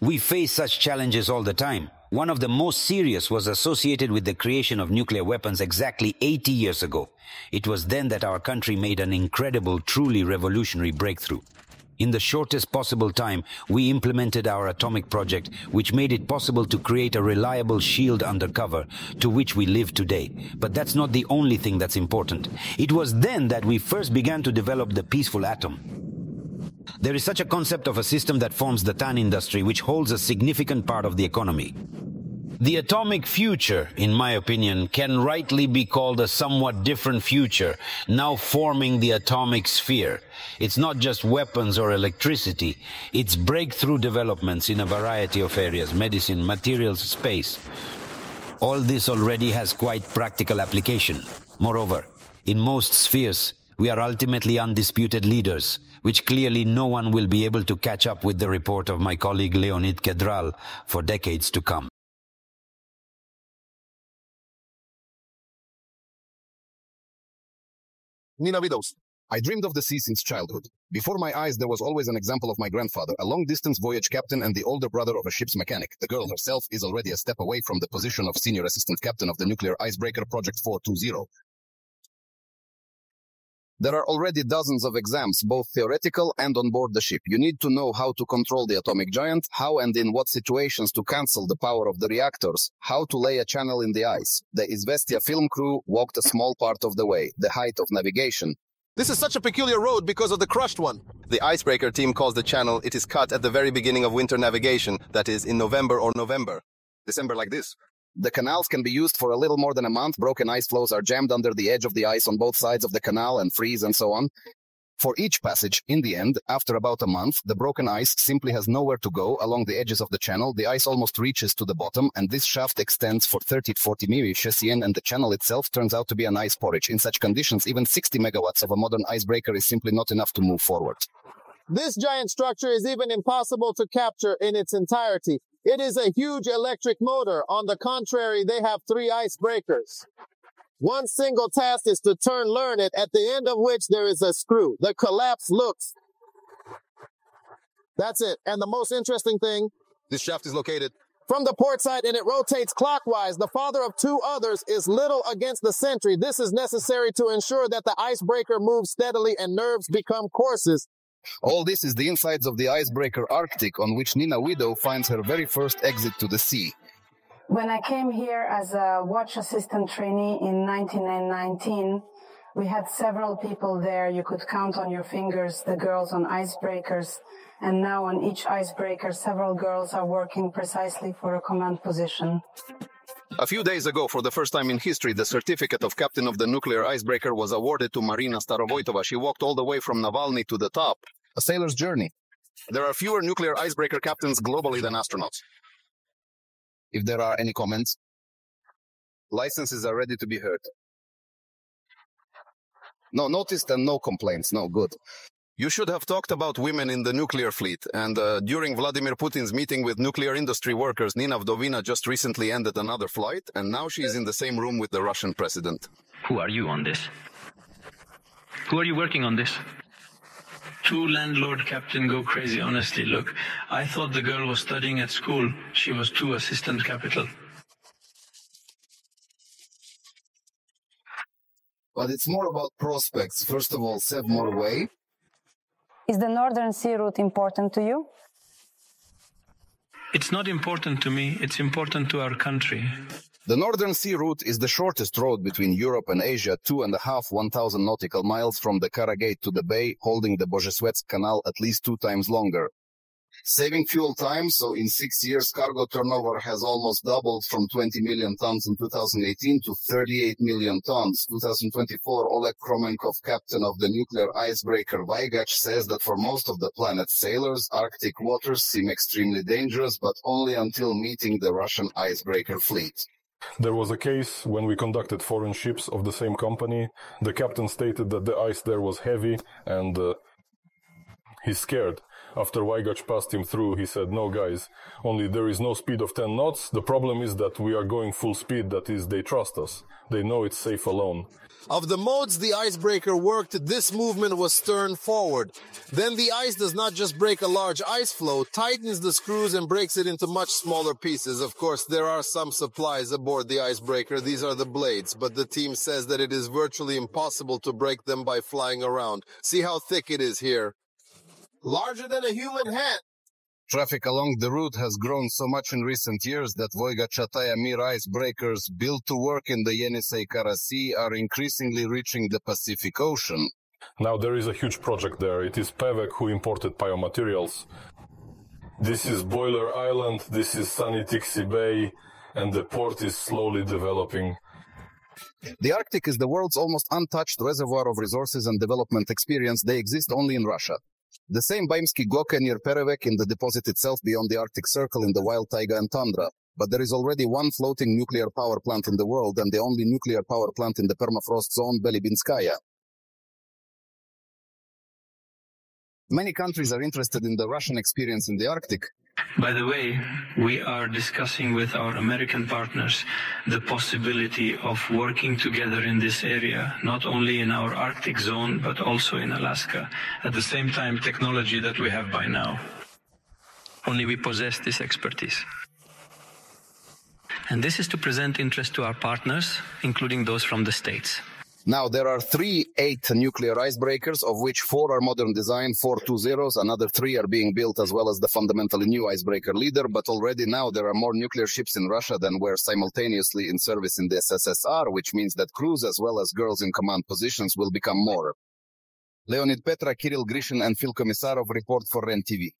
We face such challenges all the time. One of the most serious was associated with the creation of nuclear weapons exactly 80 years ago. It was then that our country made an incredible, truly revolutionary breakthrough. In the shortest possible time, we implemented our atomic project, which made it possible to create a reliable shield undercover, to which we live today. But that's not the only thing that's important. It was then that we first began to develop the peaceful atom. There is such a concept of a system that forms the TAN industry, which holds a significant part of the economy. The atomic future, in my opinion, can rightly be called a somewhat different future, now forming the atomic sphere. It's not just weapons or electricity, it's breakthrough developments in a variety of areas, medicine, materials, space. All this already has quite practical application. Moreover, in most spheres, we are ultimately undisputed leaders, which clearly no one will be able to catch up with the report of my colleague Leonid Kedral for decades to come. Nina Vdovina. I dreamed of the sea since childhood. Before my eyes, there was always an example of my grandfather, a long-distance voyage captain and the older brother of a ship's mechanic. The girl herself is already a step away from the position of senior assistant captain of the nuclear icebreaker Project 420. There are already dozens of exams, both theoretical and on board the ship. You need to know how to control the atomic giant, how and in what situations to cancel the power of the reactors, how to lay a channel in the ice. The Izvestia film crew walked a small part of the way, the height of navigation. This is such a peculiar road because of the crushed one. The icebreaker team calls the channel it is cut at the very beginning of winter navigation, that is, in November or November. December like this. The canals can be used for a little more than a month. Broken ice floes are jammed under the edge of the ice on both sides of the canal and freeze and so on. For each passage, in the end, after about a month, the broken ice simply has nowhere to go along the edges of the channel. The ice almost reaches to the bottom, and this shaft extends for 30 to 40 meters, and the channel itself turns out to be an ice porridge. In such conditions, even 60 megawatts of a modern icebreaker is simply not enough to move forward. This giant structure is even impossible to capture in its entirety. It is a huge electric motor. On the contrary, they have three icebreakers. One single task is to turn learn it, at the end of which there is a screw. The collapse looks. That's it. And the most interesting thing. This shaft is located from the port side and it rotates clockwise. The father of two others is little against the sentry. This is necessary to ensure that the icebreaker moves steadily and nerves become courses. All this is the insides of the icebreaker Arctic, on which Nina Vdovina finds her very first exit to the sea. When I came here as a watch assistant trainee in 1919, we had several people there. You could count on your fingers the girls on icebreakers. And now on each icebreaker, several girls are working precisely for a command position. A few days ago, for the first time in history, the certificate of captain of the nuclear icebreaker was awarded to Marina Starovoitova. She walked all the way from Navalny to the top. A sailor's journey. There are fewer nuclear icebreaker captains globally than astronauts. If there are any comments, licenses are ready to be heard. No noticed and no complaints. No, good. You should have talked about women in the nuclear fleet. And uh, during Vladimir Putin's meeting with nuclear industry workers, Nina Vdovina just recently ended another flight, and now she's in the same room with the Russian president. Who are you on this? Who are you working on this? Two landlord captain go crazy, honestly. Look, I thought the girl was studying at school. She was two assistant capital. But it's more about prospects. First of all, save more weight is the Northern Sea route important to you? It's not important to me, it's important to our country. The Northern Sea route is the shortest road between Europe and Asia, two and a half, 1,000 nautical miles from the Kara Gate to the bay, holding the Bozhesvetsk Canal at least two times longer saving fuel time. So in six years, cargo turnover has almost doubled from 20 million tons in 2018 to 38 million tons. 2024, Oleg Kromenkov, captain of the nuclear icebreaker Vaygach, says that for most of the planet's sailors, Arctic waters seem extremely dangerous, but only until meeting the Russian icebreaker fleet. There was a case when we conducted foreign ships of the same company. The captain stated that the ice there was heavy and uh, he's scared After Vaygach passed him through, he said, no guys, only there is no speed of 10 knots. The problem is that we are going full speed. That is, they trust us. They know it's safe alone. Of the modes the icebreaker worked, this movement was stern forward. Then the ice does not just break a large ice floe, tightens the screws and breaks it into much smaller pieces. Of course, there are some supplies aboard the icebreaker. These are the blades, but the team says that it is virtually impossible to break them by flying around. See how thick it is here. Larger than a human hand. Traffic along the route has grown so much in recent years that Voiga-Chataya Mir icebreakers built to work in the Yenisei Kara Sea are increasingly reaching the Pacific Ocean. Now there is a huge project there. It is Pevek who imported biomaterials. This is Boiler Island, this is Sunny Tiksi Bay, and the port is slowly developing. The Arctic is the world's almost untouched reservoir of resources and development experience. They exist only in Russia. The same Baimsky Goke near Pevek in the deposit itself beyond the Arctic Circle in the wild taiga and tundra. But there is already one floating nuclear power plant in the world and the only nuclear power plant in the permafrost zone, Bilibinskaya. Many countries are interested in the Russian experience in the Arctic, by the way, we are discussing with our American partners the possibility of working together in this area, not only in our Arctic zone, but also in Alaska. At the same time, technology that we have by now. Only we possess this expertise. And this is to present interest to our partners, including those from the States. Now, there are three eight nuclear icebreakers, of which four are modern design, four two zeros, another three are being built as well as the fundamentally new icebreaker leader, but already now there are more nuclear ships in Russia than were simultaneously in service in the SSSR, which means that crews as well as girls in command positions will become more. Leonid Petra, Kirill Grishin, and Phil Komisarov report for REN TV.